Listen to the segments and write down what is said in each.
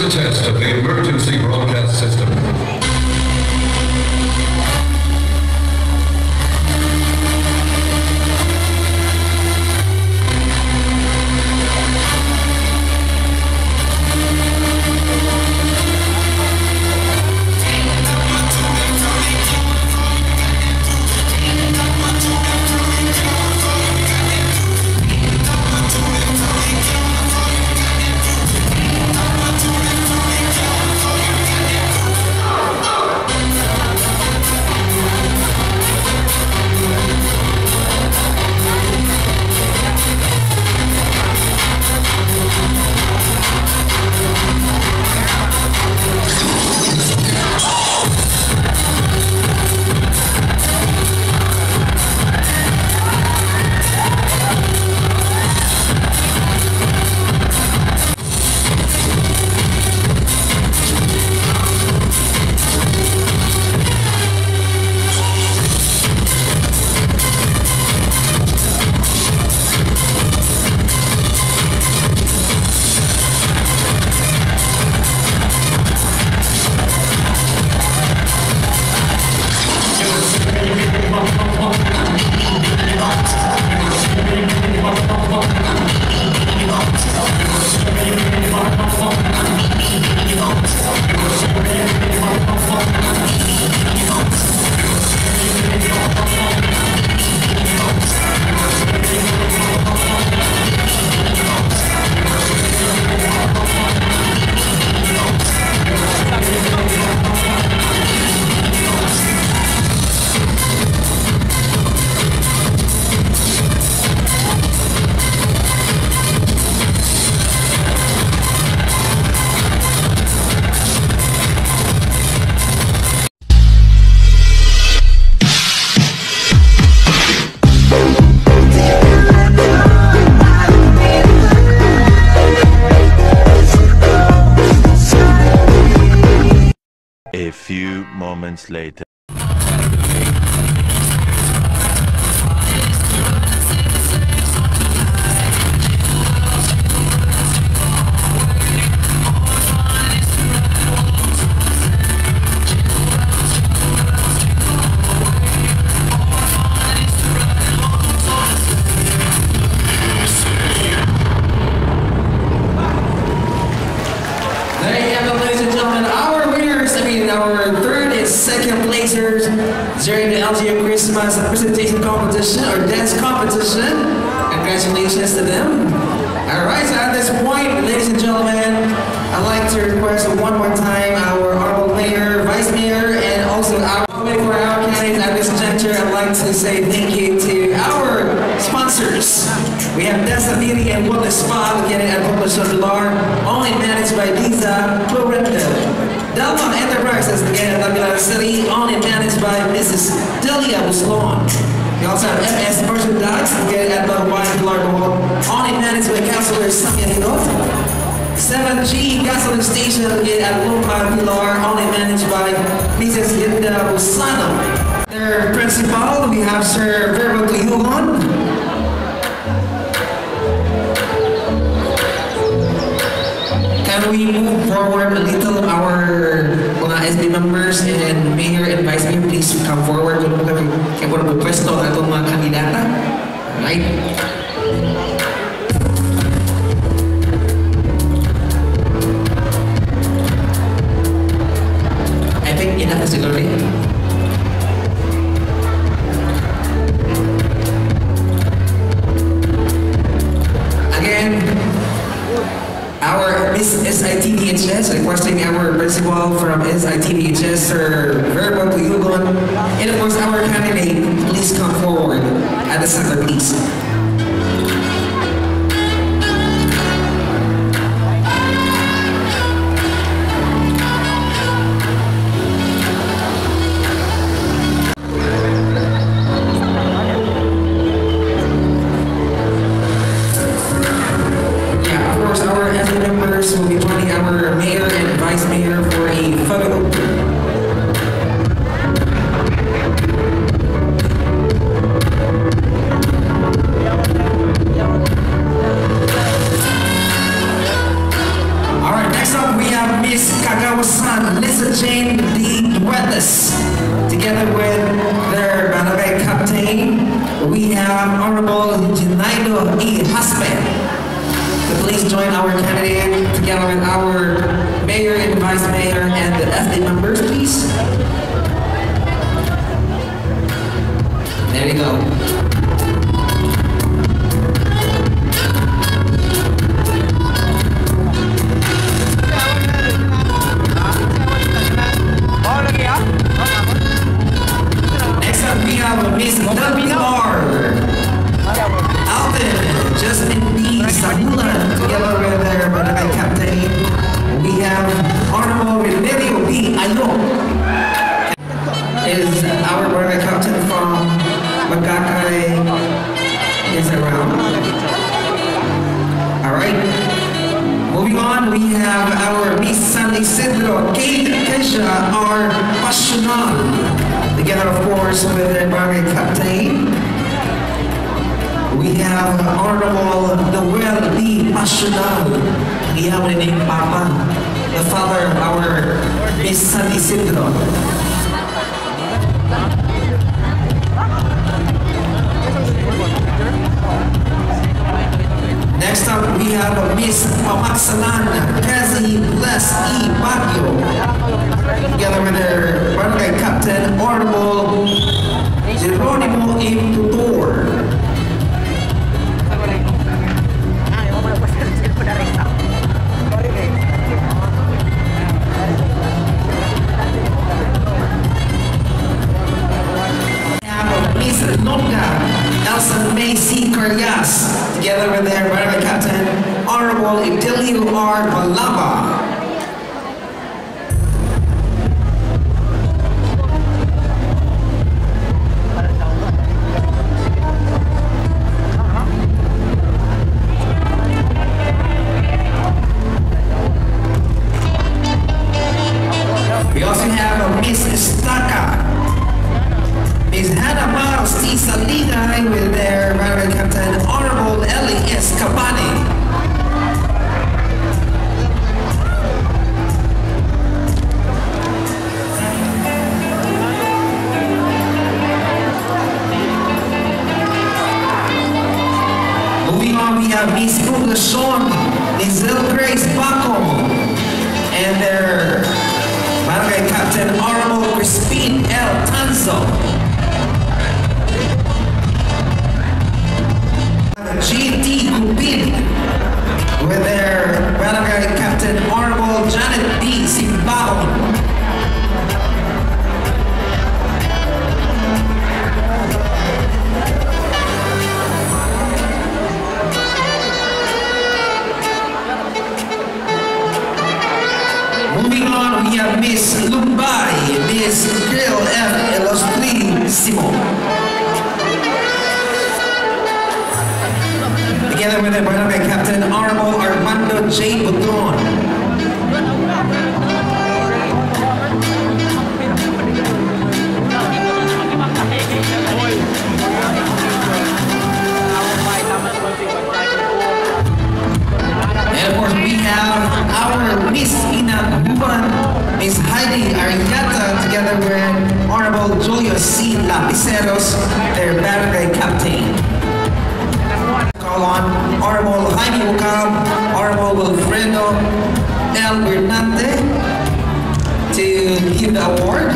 a test of the emergency broadcast system. Moments later. During the LGM Christmas presentation competition or dance competition. Congratulations to them. All right, so at this point, ladies and gentlemen, I'd like to request one more time our honorable mayor, vice mayor, and also our for our candidates at this juncture. I'd like to say thank you to our sponsors. We have Desa Beauty and Wellness Spa located at Poblacion Pilar, only managed by Lisa Florento. Delmont Enterprises again at Davila City, only managed by Mrs. Delia Buslon. We also have MS Merchandise located at Bawai Pilar Bohol, only managed by Councilor Samia Hinot. 7G gasoline station located at Lumpan Pilar, only managed by Mrs. Linda Busano. Their principal, we have Sir Verbo Tuyugon. Can we move forward a little? Our mga SB members and mayor and vice mayor, please come forward. Kung kami kaya po na pwesto na itong mga kandidata. Alright? I think enough is rin. Again, our Miss SITDHS requesting our principal from SITDHS, Sir. Verbo Tuyugon, and of course our candidate, please come forward at the center, please. Vice mayor and the SB members, please. With barangay captain. We have Honorable Noel B. Pasional. We have the name Papa, the father of our Miss San Isidro. Next up, we have Miss Pamacsalan, Kazi Bless E. Baguio. Together with their barangay captain, Honorable Geronimo. Tutor. have Miss Nonga, Elsa May C. Carlias, together with their barangay captain, Honorable Idilio R. Miles T. Salida with their barangay captain, Honorable Ellie. Cabani. We have Miss Miss Grace Baco, and their barangay captain, Honorable Crispin L. And of course, we have our Miss Ina Buban, Miss Heidi Ariata, together with Honorable Julio C. Lapeceros, their barangay captain. On Honorable Jaime Bucam, Honorable Wilfredo L. Bernante to give the award.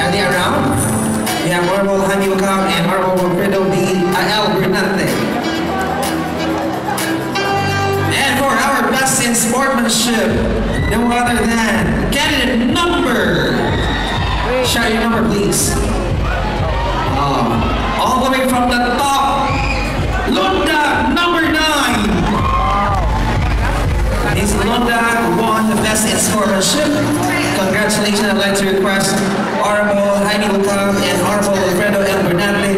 Are they around? We have Honorable Jaime Bucam and Honorable Wilfredo B. L. Bernante. And for our best in sportsmanship, no other than candidate number. Shout your number, please. Uh, all the way from the top, best in sportsmanship. Congratulations, I'd like to request Honorable Jaime Lucam and Honorable Alfredo L. Bernante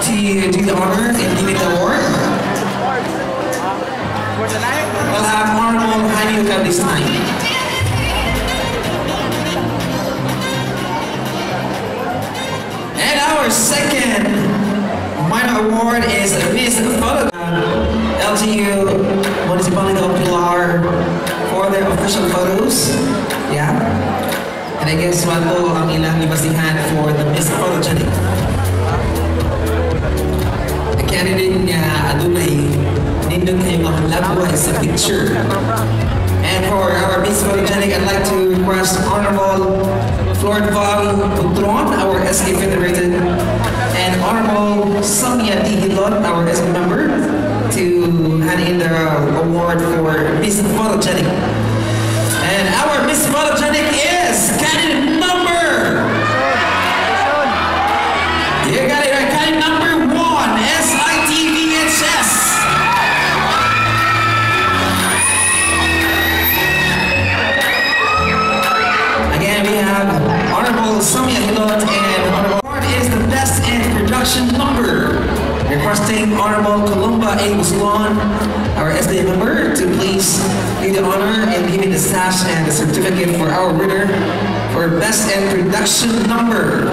to do the honor and give it the award. We'll have Honorable Jaime Lucam this time. And our second minor award is Miss Photo LGU Municipality of Pilar for their official photos. Yeah. And I guess what po ang ilang libasihan for the Miss Photogenic. The candidate niya adunay nindot kayo mga labwa sa picture. And for our Miss Photogenic, I'd like to request Honorable Florval Putron, our SK Federated, and Honorable Samia Digilon, our SK member, to hand in the award for Miss Photogenic. And our Miss Photogenic is and a certificate for our winner for best in production number.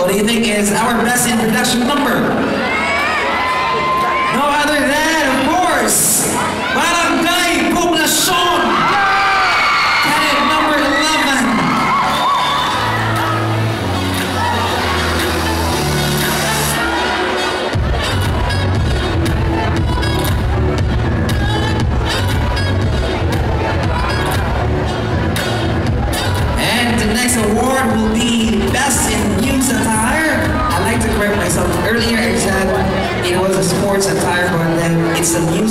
What do you think is our best in production number? No other than, of course, Barangay Poblacion. Best in News Attire. I like to correct myself. Earlier I said it was a sports attire, but then it's a news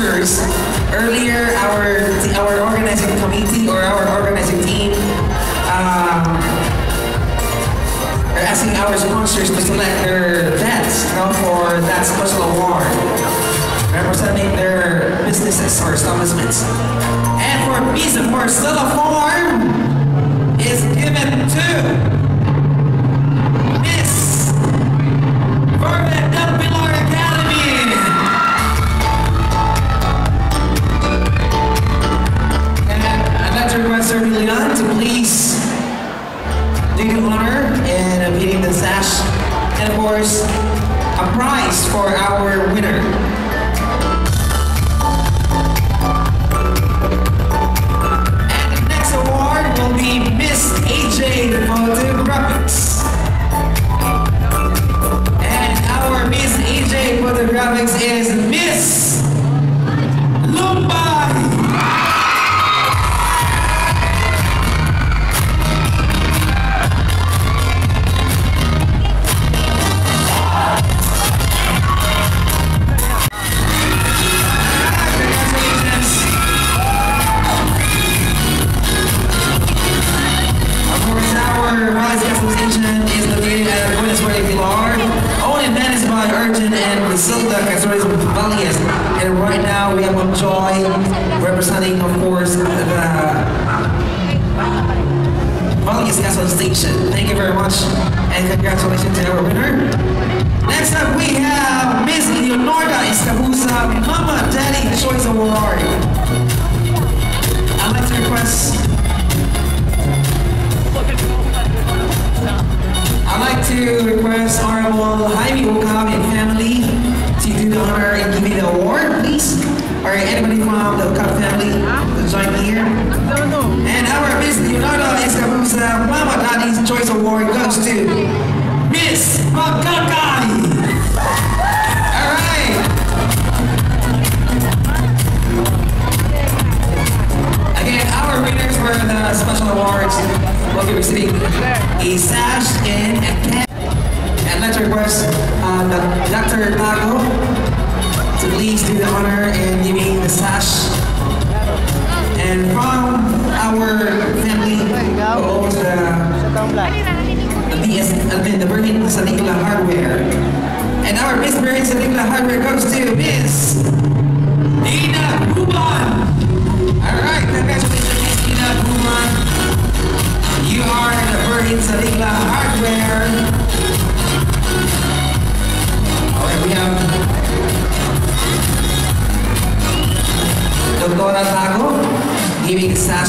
Earlier, our our organizing committee or our organizing team um, are asking our sponsors to select their vets you know, for that special award, representing their businesses or establishments. And for Peace of Course, Stella Farm is given to AJ graphics is Miss Lumbay. Now we have on Joy representing, of course, the Valias Castle Station. Thank you very much and congratulations to our winner. Next up we have Miss Leonarda Escabusa Mama Daddy Choice Award. I'd like to request I'd like to request Honorable Jaime Okam and family to do the honor and give me the award, please. Or anybody from the Okam family to join me here. And our Miss Leonardo Escabusa Mama Daddy's Choice Award goes to Miss Makakali. All right. Again, our winners for the special awards will be receiving a sash and a pen. And let's request uh, Dr. Pago to please do the honor in giving the sash. And from our family, go to uh, the, the Berlin Satikla Hardware. And our Miss Berlin Satikla Hardware goes to Miss Nina Kuban. All right, congratulations, Miss Nina Kuban. You are the Berlin Satikla Hardware. All right, we have doctora Tago giving session.